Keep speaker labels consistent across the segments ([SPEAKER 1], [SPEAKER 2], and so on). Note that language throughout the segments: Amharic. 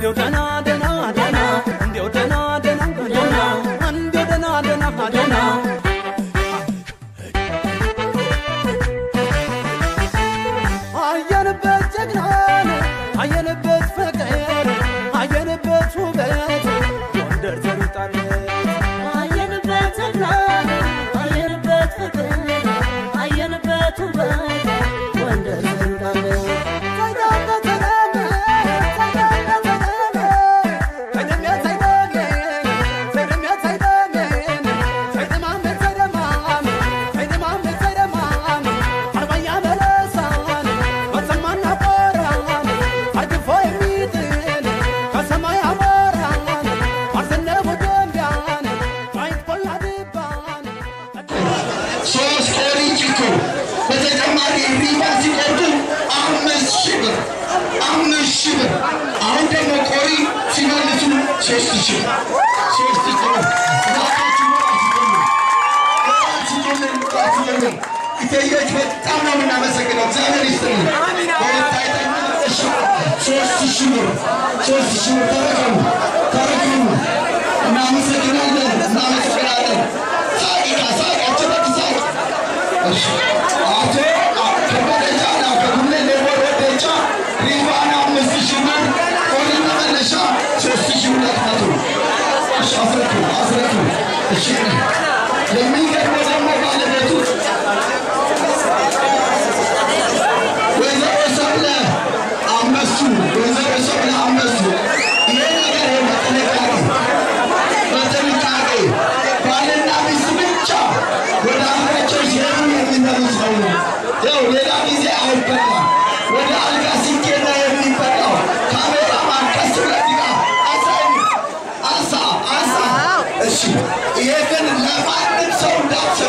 [SPEAKER 1] Yo no Şef için. Şef için. Tamamına mesela zaten istedim. Ben taytayla eşim. Söz işimdir. Söz işimdir. Tarakım. Tarakım. Namusa genelde. Namusa genelde. Sadika, sadika, çabuk, sadika. Artık, artık, artık, artık, artık, artık, artık, artık, artık, artık,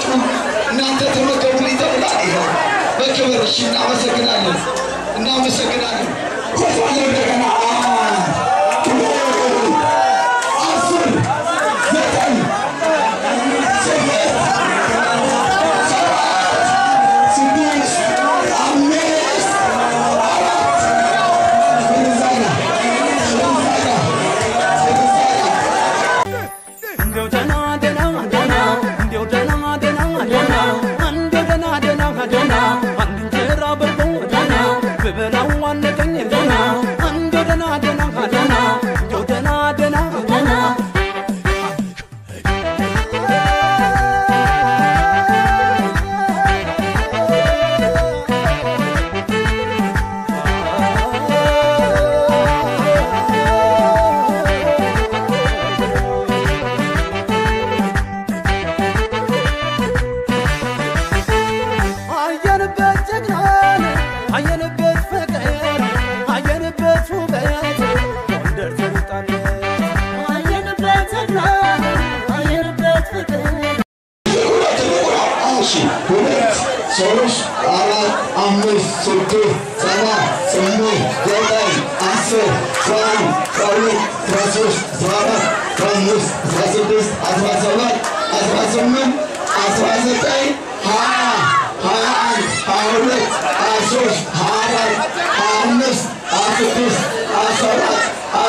[SPEAKER 1] ተመገቡ፣ እናንተ ተመገቡ ይተብላል። ይኸው በክብር እናመሰግናለን፣ እናመሰግናለን።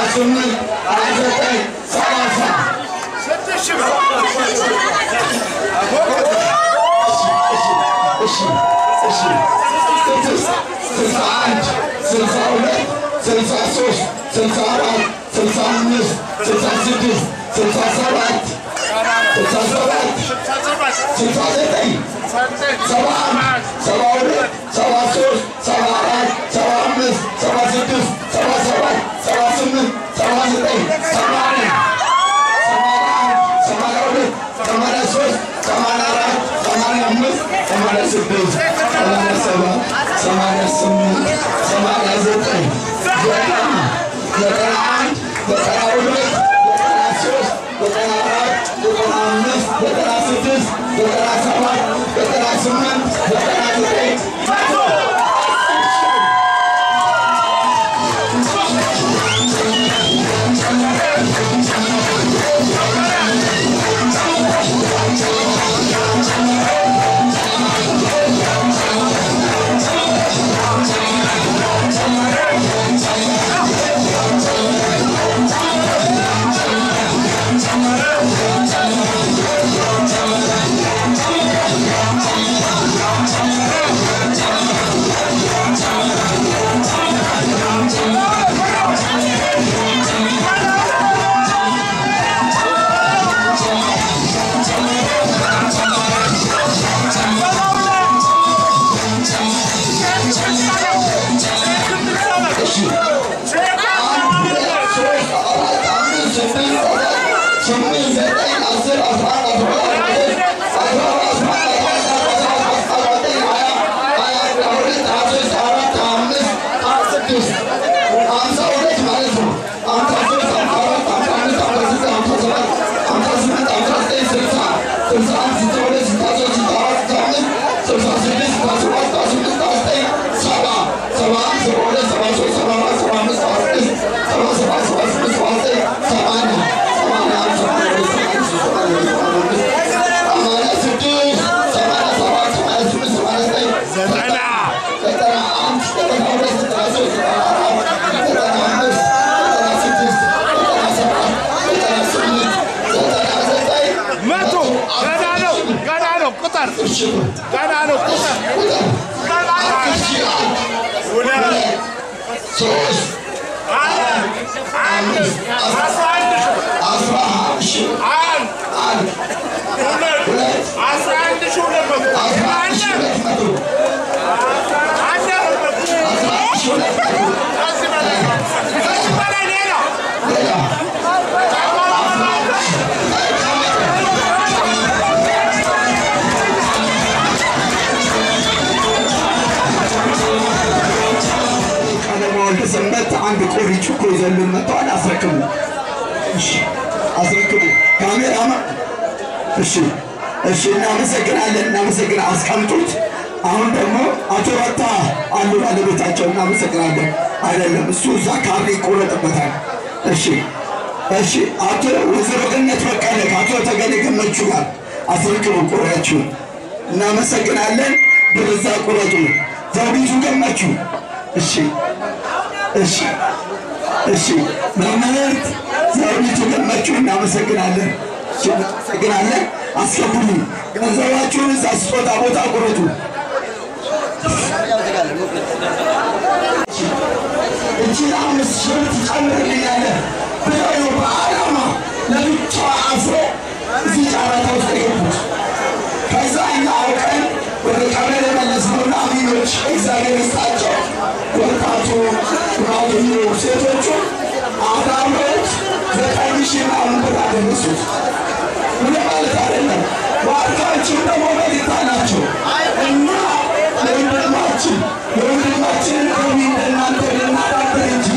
[SPEAKER 1] Hacımın Hazreti Salafa. Sen de şimdi. Eşim, eşim, sekiz, sırsa aç, sırsa ölet, sırsa sus, sırsa arat, sırsa anız, sırsa sekiz, sırsa sabat, sırsa sabat, sırsa dedi, sabah. name. Your look at our women, look at our church,
[SPEAKER 2] look at our look at our ቁጥር ገና ነው ቁጥር ሁለት አንድ አስራ አንድ ሺህ አንድ ሁለት አስራ አንድ ሺህ ሁለት መቶ አንድ አንድ ከዚህ
[SPEAKER 1] እሺ፣ እሺ። እናመሰግናለን፣ እናመሰግና አስቀምጡት። አሁን ደግሞ አቶ ረታ አሉ ባለቤታቸው። እናመሰግናለን። አይደለም እሱ እዛ ካሬ ይቆረጥበታል። እሺ፣ እሺ። አቶ ወይዘሮ ገነት በቀለ ከአቶ ተገኔ ገመቹ ጋር አስረክቡ ቆሪያችሁን። እናመሰግናለን። ብርዛ ቁረጡ። ዘውዲቱ ገመቹ እሺ እሺ እሺ መምህርት ዘውዲቱ ገመቹ እናመሰግናለን። እናመሰግናለን። አስገቡልኝ ገንዘባችሁን እዛ ስጦታ ቦታ ቁረጡ። እቺን አምስት ሺህ ብር ትጨምርልኛለህ ብለው በዓላማ ለብቻዋ አፍሮ እዚህ ጨረታ ውስጥ የገቡት። ከዛ እኛ አውቀን ወደ ቀበሌ መለስነውና አሚኖች እግዚአብሔር ይስጣቸው ወጣቱ ማግኙ ሴቶቹ አዳምሮች ዘጠኝ ሺህ ምናምን ብር አደረሱት። ምን ማለት አይደለም። ዋርካዎችም ደግሞ በጌታ ናቸው። እኛ ለወንድማችን የወንድማችንን ገቢ እንደናንተ ልናዳብር እንጂ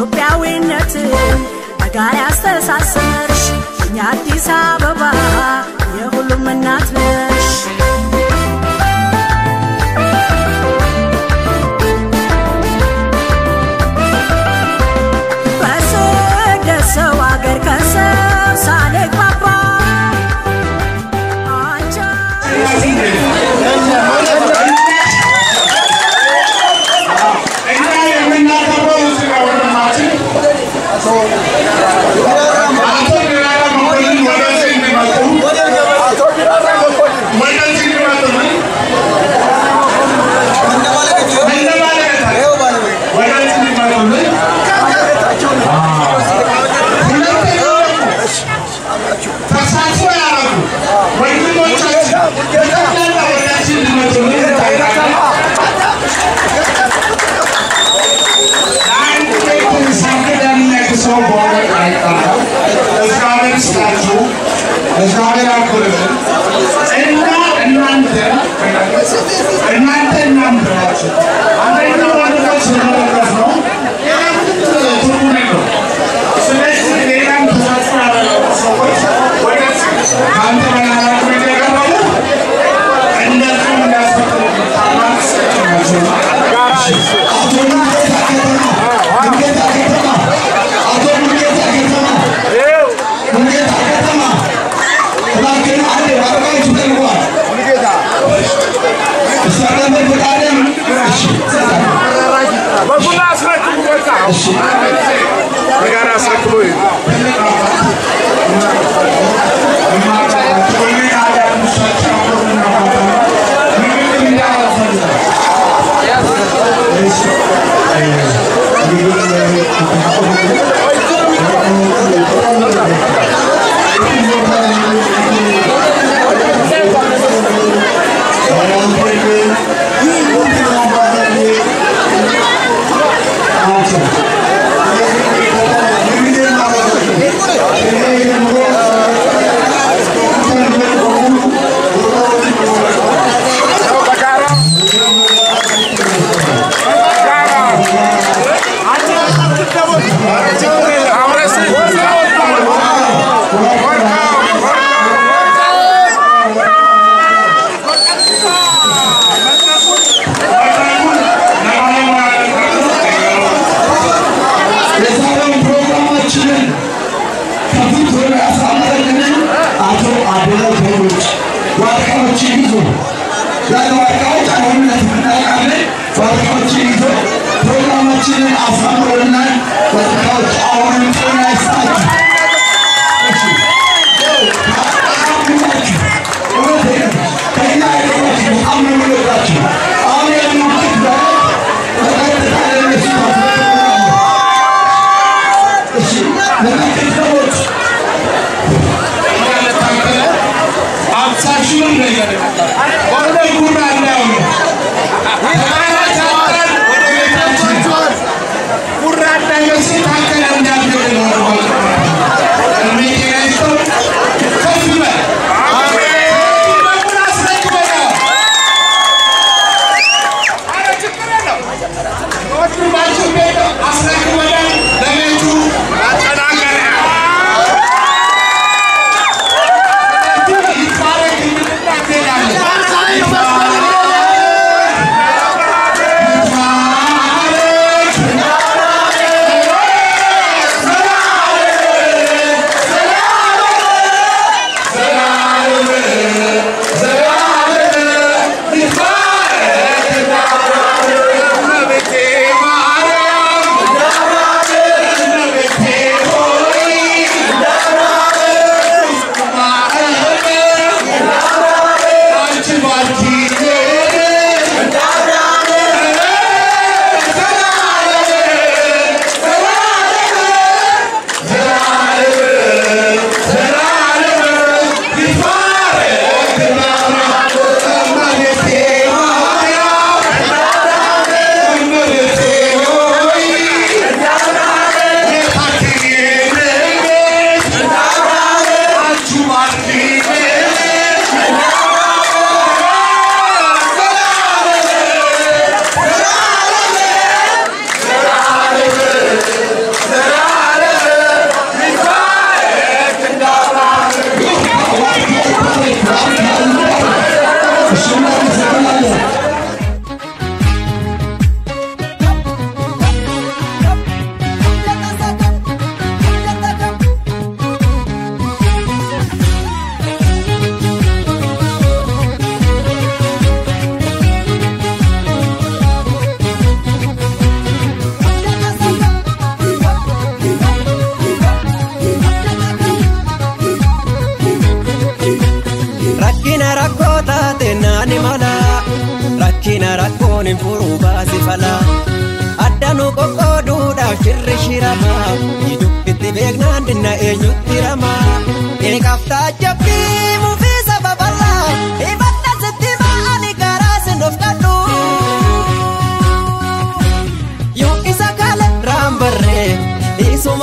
[SPEAKER 3] ኢትዮጵያዊነትን በጋራ ያስተሳሰርሽ እኛ አዲስ አበባ
[SPEAKER 4] Abdullahi Kairovic watakaoci hizo yani watakaoci anaweza kufunai ame watakaoci hizo programu chini afano online watakaoci awana mtona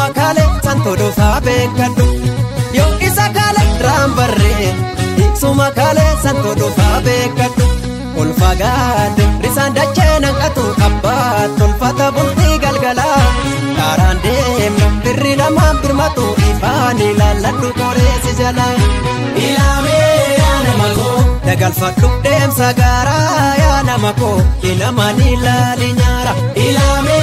[SPEAKER 4] isuma kale santo dhufaa beekadhu yoo isa kale raambarree isuma kale santo dhufaa beekadhu ol fagaate risaan dachee nanqatu qabbaat tolfata bultii galgala kaaraan deemna birri namaan birmatu ifaan ilaalladhu qoreesi jala. Ilaamee yaa nama koo dagalfadhu deemsa gaaraa yaa nama koo inamaan ilaali nyaara. Ilaamee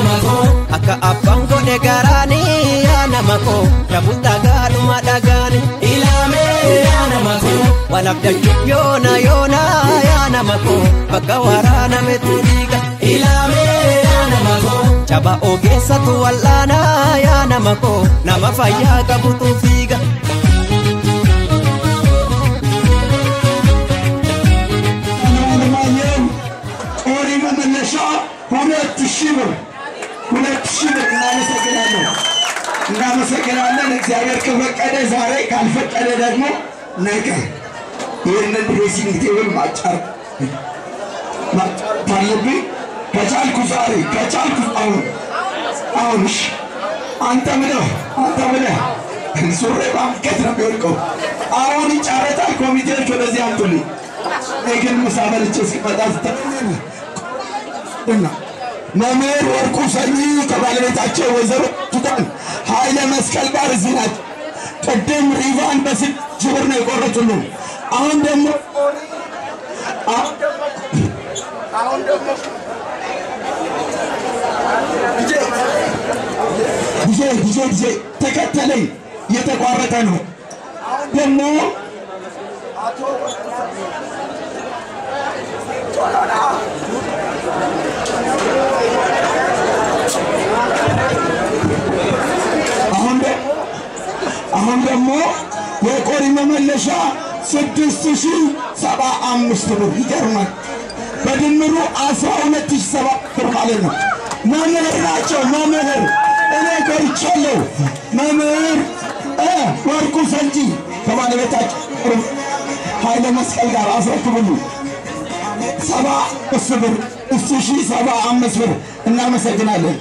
[SPEAKER 4] nama koo akka abbaan godhe garaanii yaa nama koo yabu dhagaadhuma dhagaani ilaamee yaa nama koo walabdachuu yoona yoona yaa nama koo bakka waraanametu dhiiga ilaamee yaa nama koo jaba ogeessatu wal'aanaa yaa nama koo nama fayyaa qabutu fiiga.
[SPEAKER 1] አለማየሁ ቆሪ መመለሻ ሁለት ሺህ ብር ሁለት ሺህ ብር እናመሰግናለን እናመሰግናለን። እግዚአብሔር ከፈቀደ ዛሬ ካልፈቀደ ደግሞ ነገ ይህንን dressing table ማጫር ካለብኝ ከቻልኩ ዛሬ ከቻልኩ አሁን አሁን አንተ ብለህ አንተ ብለህ ሱሬ ባንከት ነው የሚወድቀው። አሁን ይጫረታል። ኮሚቴዎች ወደዚህ አምጡልኝ። እኔ ግን ምሳ በልቼ እስክመጣ ስተና መምህር ወርቁ ሰኚ ከባለቤታቸው ወይዘሮ ቱታን ኃይለ መስቀል ጋር እዚህ ናቸው። ቅድም ሪቫን በስድስት ብር ነው የቆረጡልን። አሁን ደግሞ ጊዜ ጊዜ ጊዜ ተከተለኝ እየተቋረጠ ነው። ደግሞ አሁን ደግሞ አሁን ደግሞ የቆሪ መመለሻ ስድስት ሺህ ሰባ አምስት ብር ይገርማል። በድምሩ አስራ ሁለት ሺህ ሰባ ብር ማለት ነው። መምህር ናቸው መምህር እኔ ቆይቻለሁ። መምህር ወርቁ ሰንጂ ከባለቤታቸው ኃይለ መስቀል ጋር አስረክብሉ ሰባ አምስት ብር እሱ ሺህ ሰባ አምስት ብር እናመሰግናለን።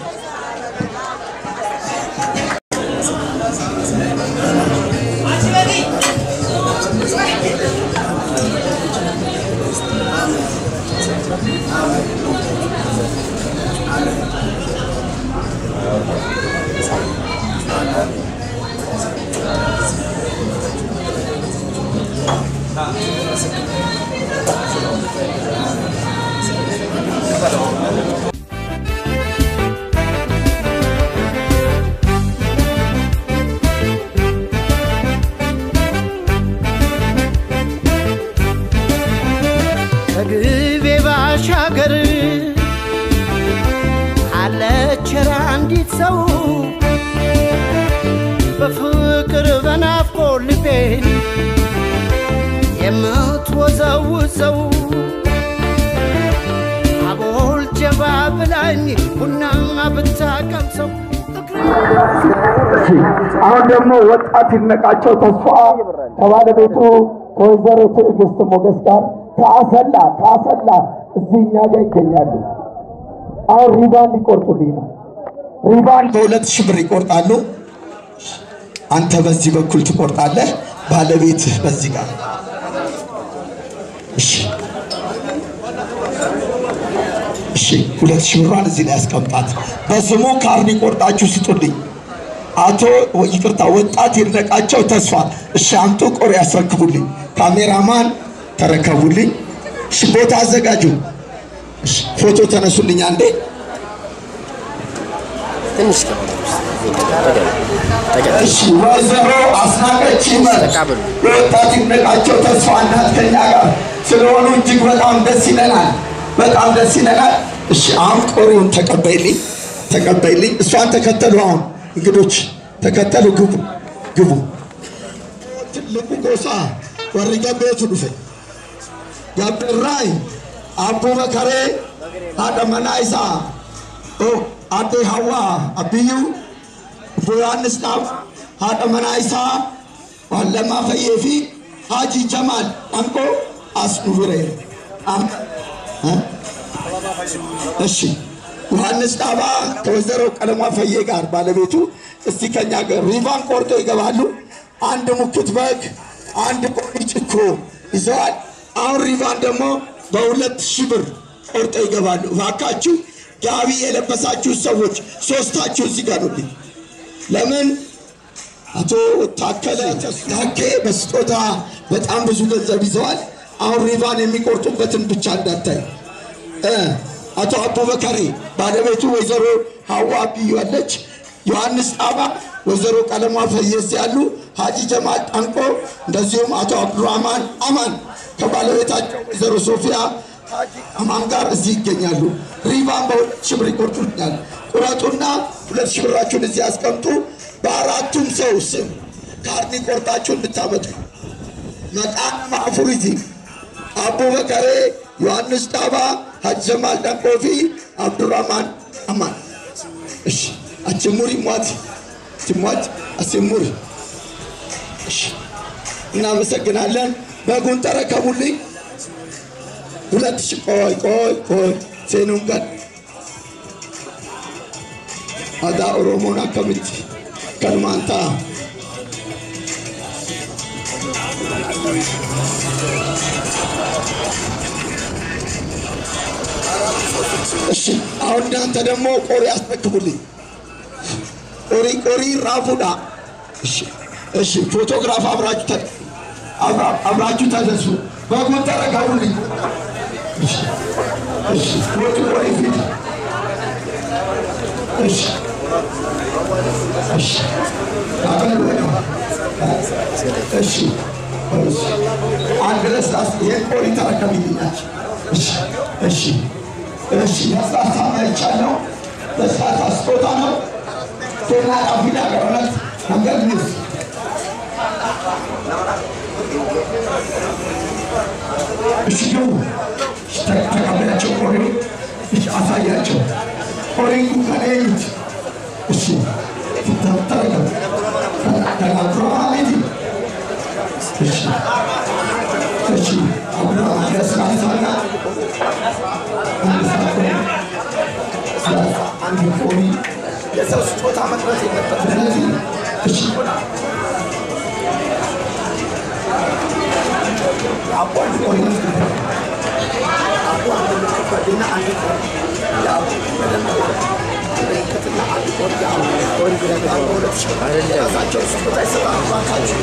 [SPEAKER 5] था
[SPEAKER 1] አሁን ደግሞ ወጣት ይድነቃቸው ተስፋ ከባለቤቱ ከወይዘሮ ትዕግስት ሞገስ ጋር ከአሰላ ከአሰላ እዚህ እኛ ጋር ይገኛሉ። አሁን ሪባን ሊቆርጡልኝ ነው። ሪባን በሁለት ሺህ ብር ይቆርጣሉ። አንተ በዚህ በኩል ትቆርጣለህ፣ ባለቤትህ በዚህ ጋር እሺ ሁለት ሺህ ብሯን እዚህ ላይ ያስቀምጣት። በስሙ ካርድ ቆርጣችሁ ስጡልኝ። አቶ ይቅርታ፣ ወጣት ይድነቃቸው ተስፋ። እሺ አምጡ፣ ቆር ያስረክቡልኝ። ካሜራማን ተረከቡልኝ። እሺ ቦታ አዘጋጁ። ፎቶ ተነሱልኝ አንዴ። እሺ ወይዘሮ አስናቀች ይመር የወጣት ይድነቃቸው ተስፋ እናት ከኛ ጋር ስለሆኑ እጅግ በጣም ደስ ይለናል። በጣም ደስ ይለናል። እሺ አሁን ቆሪውን ተቀበይልኝ ተቀበይልኝ። እሷን ተከተሉ። አሁን እንግዶች ተከተሉ። ግቡ ግቡ። ትልቁ ጎሳ ወሪ ገቤቱ ዱፌ ገብራይ አቡ በከሬ አደ መናይሳ አዴ ሀዋ አብዩ isaa Wallamaa Fayyee fi Haji Jamaal Anqoo as nu bireera. እሺ ዮሐንስ ዳባ ከወይዘሮ ቀለሟ ፈዬ ጋር ባለቤቱ እስቲ ከኛ ጋር ሪቫን ቆርጦ ይገባሉ። አንድ ሙክት በግ፣ አንድ ቆሪ ጭኮ ይዘዋል። አሁን ሪቫን ደግሞ በሁለት ሺህ ብር ቆርጦ ይገባሉ። እባካችሁ ጋቢ የለበሳችሁ ሰዎች ሶስታችሁ እዚህ ጋር ለምን አቶ ታከለ ታኬ በስጦታ በጣም ብዙ ገንዘብ ይዘዋል። አሁን ሪቫን የሚቆርጡበትን ብቻ እንዳታይ አቶ አቡበከሬ ባለቤቱ ወይዘሮ ሀዋ ብዩ አለች። ዮሐንስ ጣባ፣ ወይዘሮ ቀለሟ ፈየስ ያሉ፣ ሀጂ ጀማል ጣንቆ፣ እንደዚሁም አቶ አብዱራህማን አማን ከባለቤታቸው ወይዘሮ ሶፊያ ሀጂ አማን ጋር እዚህ ይገኛሉ። ሪቫን በሁለት ሺህ ብር ይቆርጡልኛል። ቁረጡና ሁለት ሺህ ብራችሁን እዚህ አስቀምጡ። በአራቱም ሰው ስም ካርኒ ቆርጣችሁ እንድታመጡ መቃን ማፉሪቲ حاج جمال دنقوفي عبد الرحمن أمان إيش أتموري موات تموات أتموري إيش نعم سكنا لن بقول ترى كمولي ولا تشكوي كوي كوي سينونكت هذا أرومون أكمل كلمانتا Thank you. እሺ አሁን እናንተ ደግሞ ቆሪ አስረክቡልኝ። ቆሪ ቆሪ ራፉዳ እሺ ፎቶግራፍ አብራችሁ ተ አብራ- አብራችሁ ተነሱ። በጉን ተረከቡልኝ። እሺ ወጡ ቆሪ ፊት እሺ እሺ አበል ወደ እሺ አንድ ለስላሳ ይሄን ቆሪ ተረከብልኛችሁ። እሺ እሺ እሺ ለስላሳ መርጫለሁ። ለስላሳ ስጦታ ነው። ቴና ቃፊዳ ገረለት መንገድ ሚስ እሺ ተ- ተቀበላቸው ቆሪው እሺ አሳያቸው ቆሪንጉ ከለዩት እሺ ተ- ተረከብ ተናግሮ አሜቲ እሺ ለስላሳና አንድ ቆሪ የሰው ስጦታ መቅረት የለበት ስለዚህ እሺ አቦ አንድ ቆሪ አቦ አንድ ልትቀበልና አንድ ቆሪ ያው ምልክትና አንድ ቆሪ ያው ቆሪ ብለህ ሁለት ሺህ የራሳቸው ስጦታ ይሰጣሉ እባካችሁ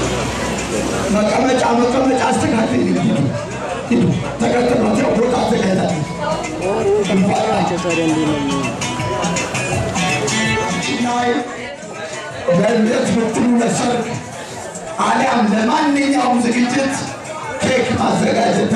[SPEAKER 1] መቀመጫ መቀመጫ አስተካክል። ሂዱ ተከተሏት ያው ቦታ አዘጋጅታችሁ ላይ ለልደት ብትሉ ለሰርግ አሊያም ለማንኛውም ዝግጅት ኬክ ማዘጋጀት